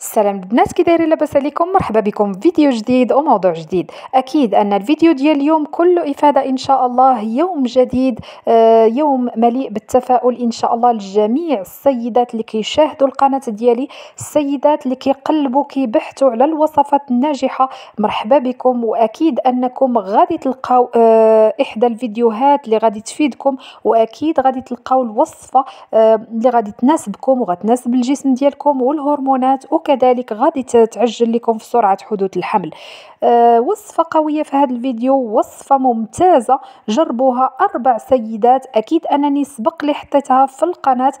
السلام البنات كي دايرين لاباس عليكم. مرحبا بكم. في فيديو جديد وموضوع جديد. أكيد أن الفيديو ديال اليوم كله إفادة إن شاء الله. يوم جديد آه، يوم مليء بالتفاؤل إن شاء الله لجميع السيدات اللي كيشاهدوا القناة ديالي السيدات اللي كيقلبوا كيبحثوا على الوصفات الناجحة. مرحبا بكم. وأكيد أنكم غادي تلقاو آه، إحدى الفيديوهات اللي غادي تفيدكم. وأكيد غادي تلقاو الوصفة آه، اللي غادي تناسبكم وغتناسب الجسم ديالكم والهرمونات. وكذلك غادي تعجل لكم في سرعة حدوث الحمل. أه وصفة قوية في هذا الفيديو وصفة ممتازة جربوها أربع سيدات. أكيد أنني سبق لي حطيتها في القناة.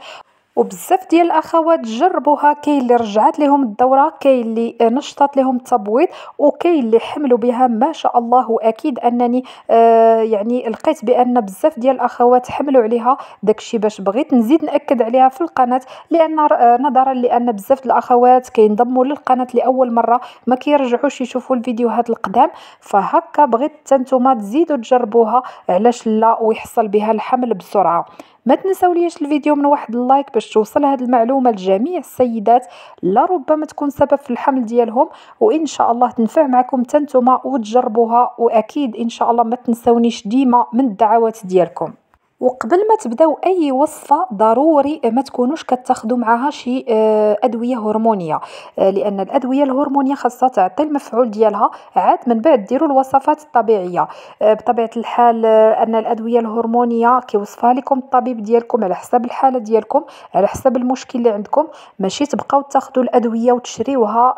وبزاف ديال الاخوات جربوها كاين اللي رجعت لهم الدورة كاين اللي نشطت لهم التبويض وكاين اللي حملوا بها. ما شاء الله وأكيد أنني آه يعني لقيت بأن بزاف ديال الاخوات حملوا عليها داكشي باش بغيت. نزيد نأكد عليها في القناة لأن آه، نظرا لأن بزاف الاخوات كينضموا للقناة لأول مرة ما كيرجعوش يشوفوا الفيديوهات القدام. فهكا بغيت نتوما تزيدوا تجربوها علاش لا؟ ويحصل بها الحمل بسرعة. ما تنساوليش الفيديو من واحد اللايك باش توصل هذه المعلومة لجميع السيدات. لربما تكون سبب في الحمل ديالهم وإن شاء الله تنفع معكم تنتوما وتجربوها وأكيد إن شاء الله ما تنساونيش ديما من الدعوات ديالكم. وقبل ما تبداو أي وصفة ضروري ما تكونوش كتاخذوا معاها شي آه، أدوية هرمونية. آه، لأن الأدوية الهرمونية خاصها تعطي المفعول ديالها عاد من بعد ديروا الوصفات الطبيعية. آه، بطبيعة الحال أن الأدوية الهرمونية كيوصفها لكم الطبيب ديالكم على حسب الحالة ديالكم على حسب المشكل اللي عندكم. ماشي تبقاو تاخذوا الأدوية وتشريوها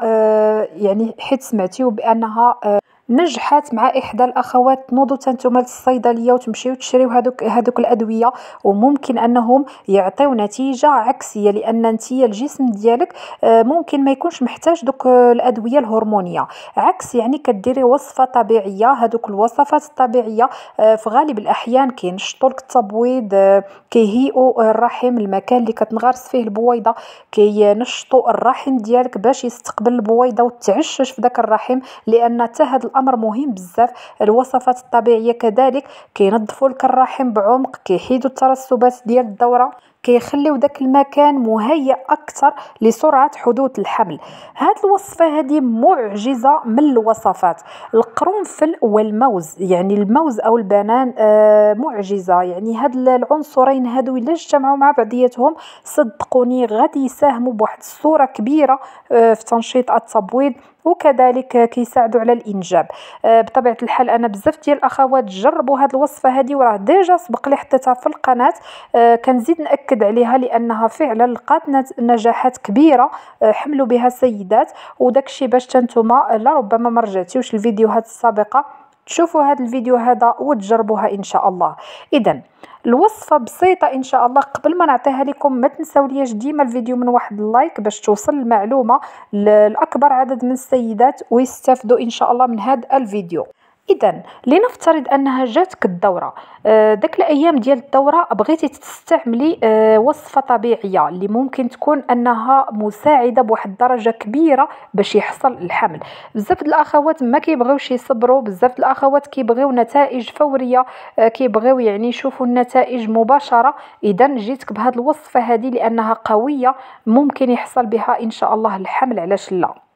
يعني حيت سمعتيو بأنها نجحت مع إحدى الأخوات تنوضوا تنتوما للصيدليه وتمشيو تشريو هذوك هذوك الأدوية وممكن أنهم يعطيو نتيجة عكسية لأن أنت الجسم ديالك آه، ممكن ما يكونش محتاج دوك الأدوية الهرمونية. عكس يعني كديري وصفة طبيعية هذوك الوصفات الطبيعية آه، في غالب الأحيان كينشطوا لك التبويض آه، كيهيئوا الرحم المكان اللي كتنغرس فيه البويضة كينشطوا الرحم ديالك باش يستقبل البويضة وتعشش في ذاك الرحم لأن حتى هذا أمر مهم بزاف الوصفات الطبيعية كذلك كينظفوا لك الرحم بعمق كيحيدوا الترسبات ديال الدورة كيخليو داك المكان مهيأ أكثر لسرعة حدوث الحمل. هاد الوصفة هذه معجزة من الوصفات. القرنفل والموز يعني الموز أو البنان آه معجزة. يعني هاد العنصرين هادو إلا اجتمعوا مع بعضياتهم صدقوني غادي يساهموا بواحد الصورة كبيرة آه في تنشيط التبويض وكذلك كيساعدوا على الإنجاب. آه بطبيعة الحال أنا بزاف ديال الأخوات جربوا هاد الوصفة هذه وراه déjà سبق لي حطيتها في القناة. آه كنزيد نأكد عليها لأنها فعلا لقات نجاحات كبيرة. آه حملوا بها سيدات وداكشي باش تنتوما لربما ما رجعتيوش الفيديوهات السابقة. تشوفوا هذا الفيديو هذا وتجربوها إن شاء الله. اذا الوصفة بسيطة إن شاء الله. قبل ما نعطيها لكم ما تنساولياش ديما الفيديو من واحد ال like باش توصل المعلومة لاكبر عدد من السيدات ويستافدوا إن شاء الله من هذا الفيديو. اذا لنفترض أنها جاتك الدورة. آه، داك الأيام ديال الدورة بغيتي تستعملي آه، وصفة طبيعية اللي ممكن تكون أنها مساعدة بواحد الدرجة كبيرة باش يحصل الحمل. بزاف الأخوات ما كيبغيوش يصبروا بزاف الأخوات كيبغيو نتائج فورية آه، كيبغيو يعني يشوفوا النتائج مباشرة. اذا جيتك بهذه الوصفة هذه لأنها قوية ممكن يحصل بها إن شاء الله الحمل علاش لا؟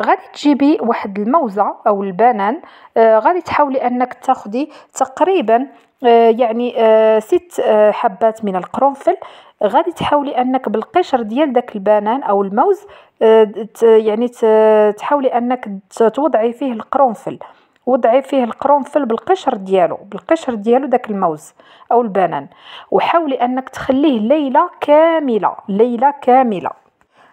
غادي تجيبي واحد الموزة أو البنان آه غادي تحاولي أنك تاخدي تقريبا آه يعني آه ست آه حبات من القرنفل. غادي تحاولي أنك بالقشر ديال داك البنان أو الموز آه يعني تحاولي أنك توضعي فيه القرنفل. وضعي فيه القرنفل بالقشر ديالو بالقشر ديالو داك الموز أو البنان. وحاولي أنك تخليه ليلة كاملة ليلة كاملة.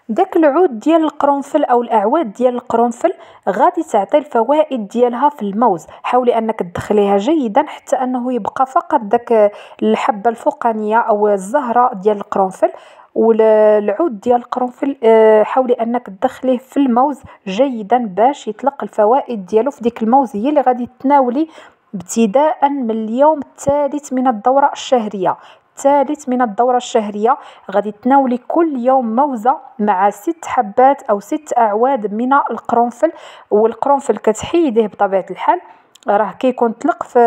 داك العود ديال القرنفل أو الأعواد ديال القرنفل غادي تعطي الفوائد ديالها في الموز حاولي أنك تدخليها جيدا حتى أنه يبقى فقط داك الحبة الفوقانية أو الزهرة ديال القرنفل. والعود ديال القرنفل آه، حاولي أنك تدخليه في الموز جيدا باش يطلق الفوائد ديالو في ديك الموز هي اللي غادي تناولي ابتداء من اليوم الثالث من الدورة الشهرية. الثالث من الدورة الشهرية. غادي تناولي كل يوم موزة مع ست حبات أو ست أعواد من القرنفل والقرنفل كتحيديه بطبيعة الحال. راه كيكون طلق في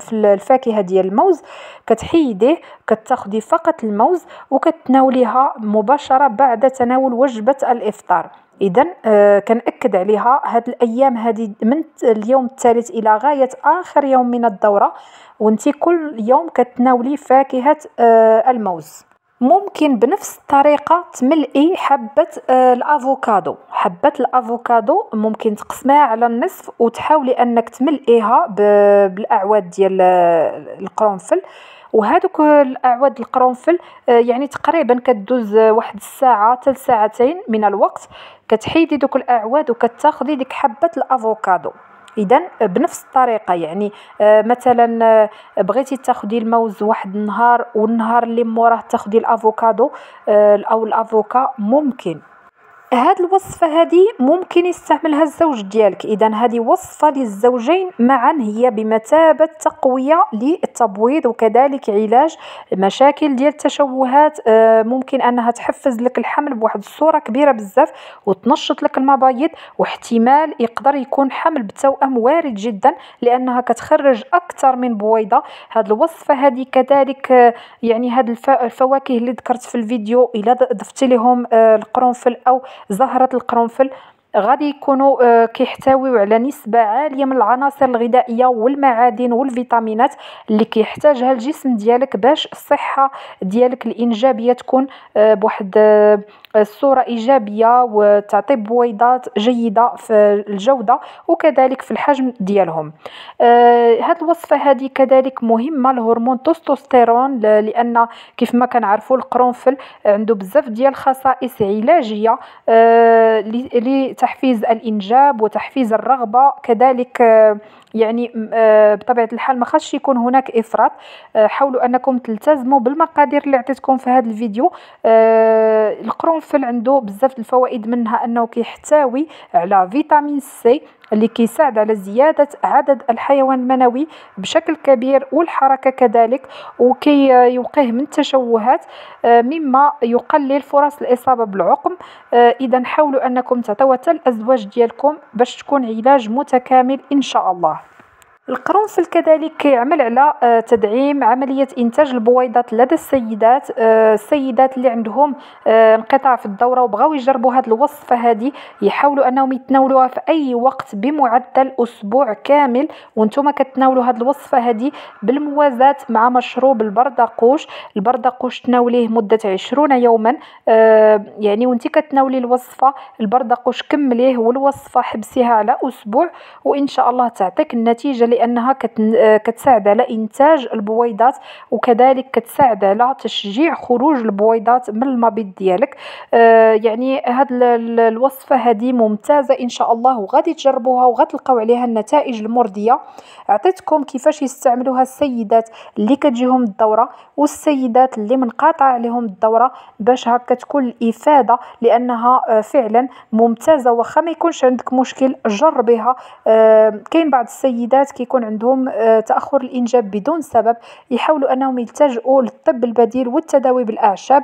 في الفاكهة ديال الموز كتحيديه كتاخدي فقط الموز وكتناوليها مباشرة بعد تناول وجبة الإفطار. إذا آه، كنأكد عليها هاد الأيام هادي من اليوم الثالث إلى غاية آخر يوم من الدورة وانت كل يوم كتناولي فاكهة آه، الموز. ممكن بنفس الطريقة تملئي حبة آه، الأفوكادو. حبة الأفوكادو ممكن تقسميها على النصف وتحاولي أنك تملئيها بالأعواد ديال القرنفل. وهذوك الأعواد القرنفل يعني تقريبا كدوز واحد الساعة حتى ساعتين من الوقت. كتحيدي دوك الأعواد وكتاخدي ديك حبة الأفوكادو. اذا بنفس الطريقة يعني آه، مثلا آه، بغيتي تاخدي الموز واحد النهار والنهار اللي موراه تاخدي الأفوكادو آه، أو الأفوكا ممكن. هاد الوصفة هادي ممكن يستعملها الزوج ديالك. إذا هذه وصفة للزوجين معا هي بمثابة تقوية للتبويض وكذلك علاج مشاكل ديال التشوهات. آه، ممكن أنها تحفز لك الحمل بواحد الصورة كبيرة بزاف وتنشط لك المبايض واحتمال يقدر يكون حمل بالتوأم وارد جدا لأنها كتخرج أكثر من بويضة. هاد الوصفة هذه كذلك آه، يعني هاد الفواكه اللي ذكرت في الفيديو إلا ضفتي لهم آه، القرنفل أو زهرة القرنفل غادي يكونوا آه، كيحتويو على نسبة عالية من العناصر الغذائية والمعادن والفيتامينات اللي كيحتاجها الجسم ديالك باش الصحة ديالك الإنجابية تكون آه، بواحد آه، الصورة إيجابية وتعطي بويضات جيدة في الجودة وكذلك في الحجم ديالهم. آه هاد الوصفة هذه كذلك مهمة لهرمون تستوستيرون لأن كيف ما كنعرفوا القرنفل عنده بزاف ديال الخصائص علاجية آه لتحفيز الإنجاب وتحفيز الرغبة. كذلك آه يعني آه، بطبيعة الحال ما خاصش يكون هناك إفراط. آه، حاولوا أنكم تلتزموا بالمقادير اللي عطيتكم في هذا الفيديو. آه، القرنفل عنده بزاف الفوائد منها أنه كيحتوي على فيتامين سي اللي كيساعد على زيادة عدد الحيوان المنوي بشكل كبير والحركة كذلك وكي يوقيه من التشوهات مما يقلل فرص الإصابة بالعقم. إذا حاولوا أنكم تعطيوها الأزواج ديالكم باش تكون علاج متكامل إن شاء الله. القرنفل كذلك كيعمل على آه، تدعيم عملية إنتاج البويضات لدى السيدات آه، السيدات اللي عندهم آه، انقطاع في الدورة وبغاو يجربوا هذه الوصفة هذه يحاولوا أنهم يتناولوها في أي وقت بمعدل أسبوع كامل. وأنتم كتناولوا هذه الوصفة هذه بالموازاة مع مشروب البردقوش. البردقوش تناوليه مدة عشرون يوما. يعني وانت كتناولي الوصفة البردقوش كمليه والوصفة حبسيها على أسبوع. وإن شاء الله تعطيك النتيجة لأنها كتساعد على إنتاج البويضات وكذلك كتساعد على تشجيع خروج البويضات من المبيض ديالك. آه، يعني هاد الوصفة هذه ممتازة إن شاء الله وغادي تجربوها وغتلقاو عليها النتائج المرضية. عطيتكم كيفاش يستعملوها السيدات اللي كتجيهم الدورة والسيدات اللي منقاطع عليهم الدورة باش هكا تكون الإفادة لأنها آه، فعلا ممتازة واخا ما يكونش عندك مشكل جربيها. آه، كاين بعض السيدات كي يكون عندهم آه، تأخر الإنجاب بدون سبب يحاولوا أنهم يلتجئوا للطب البديل والتداوي بالأعشاب.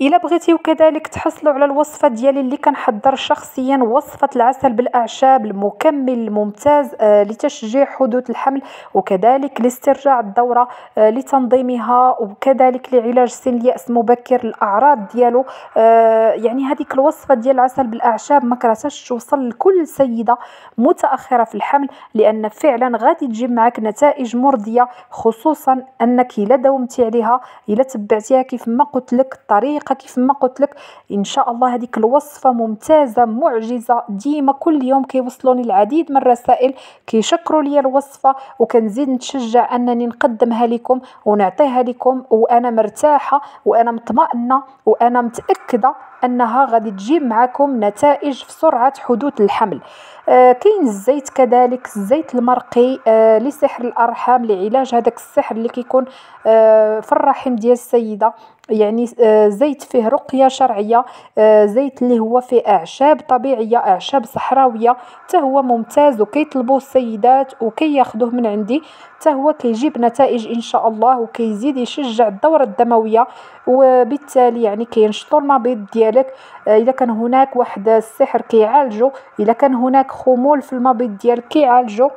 إلا بغيتيو كذلك تحصلوا على الوصفة ديالي اللي كنحضر شخصيا وصفة العسل بالأعشاب المكمل الممتاز آه لتشجيع حدوث الحمل وكذلك لاسترجاع الدورة آه لتنظيمها وكذلك لعلاج سن اليأس مبكر الأعراض ديالو. آه يعني هذيك الوصفة ديال العسل بالأعشاب ما كرهتش توصل لكل سيدة متأخرة في الحمل لأن فعلا غادي تجيب معك نتائج مرضية خصوصا أنك إلا داومتي عليها إلا تبعتيها كيف ما قلت لك الطريقة الطريقة كيف ما قلت لك إن شاء الله هذيك الوصفة ممتازة معجزة ديما كل يوم كيوصلوني العديد من الرسائل كيشكروا لي الوصفة وكنزيد نتشجع أنني نقدمها لكم ونعطيها لكم وأنا مرتاحة وأنا مطمئنة وأنا متأكدة أنها غادي تجيب معكم نتائج في سرعة حدوث الحمل. آه كاين الزيت كذلك الزيت المرقي آه لسحر الأرحام لعلاج هذاك السحر اللي كيكون آه في الرحم ديال السيدة. يعني آه زيت فيه رقية شرعية آه زيت اللي هو فيه أعشاب طبيعية أعشاب صحراوية حتى هو ممتاز وكيطلبوه السيدات وكياخذوه من عندي حتى هو كيجيب نتائج إن شاء الله وكيزيد يشجع الدورة الدموية وبالتالي يعني كينشطوا المبيض ديالك. آه، اذا كان هناك واحد السحر كيعالجو اذا كان هناك خمول في المبيض ديالك كيعالجو.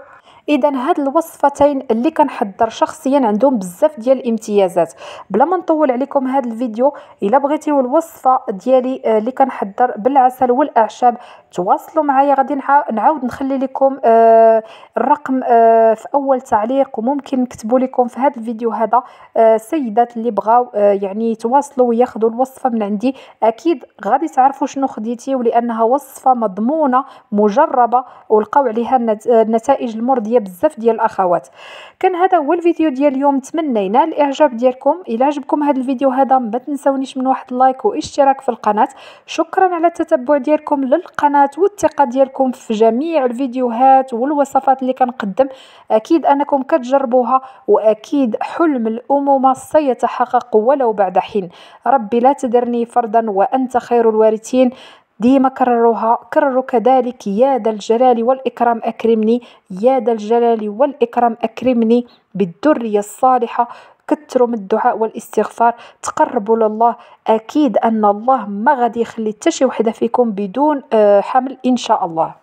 إذا هاد الوصفتين اللي كنحضر شخصيا عندهم بزاف ديال الامتيازات. بلا ما نطول عليكم هاد الفيديو إلا بغيتيو الوصفة ديالي آه، اللي كنحضر بالعسل والأعشاب تواصلوا معايا. غادي نعاود نخلي لكم آه، الرقم آه، في أول تعليق وممكن نكتبوا لكم في هذا الفيديو هذا السيدات اللي بغاو يعني يتواصلوا وياخذوا الوصفة من عندي. أكيد غادي تعرفوا شنو خديتي ولأنها وصفة مضمونة مجربة ولقاو عليها النتائج المرضية. بزاف ديال الاخوات. كان هذا هو الفيديو ديال اليوم. نتمنى ينال الاعجاب ديالكم. إلى عجبكم هذا الفيديو هذا ما تنسونيش من واحد لايك واشتراك في القناة. شكرا على التتبع ديالكم للقناة والثقة ديالكم في جميع الفيديوهات والوصفات اللي كنقدم. أكيد أنكم كتجربوها وأكيد حلم الأمومة سيتحقق ولو بعد حين. ربي لا تدرني فردا وأنت خير الوارثين. ديما كرروها كرروا كذلك يا ذا الجلال والإكرام أكرمني يا ذا الجلال والإكرام أكرمني بالذرية الصالحة كثروا من الدعاء والاستغفار تقربوا لله. أكيد أن الله ما غادي يخلي حتى شي وحدة فيكم بدون آه، حمل إن شاء الله.